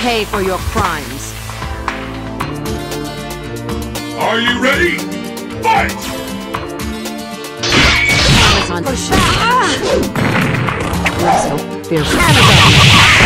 pay for your crimes. Are you ready? Fight! Amazon. Oh, You're so fierce. Amazon.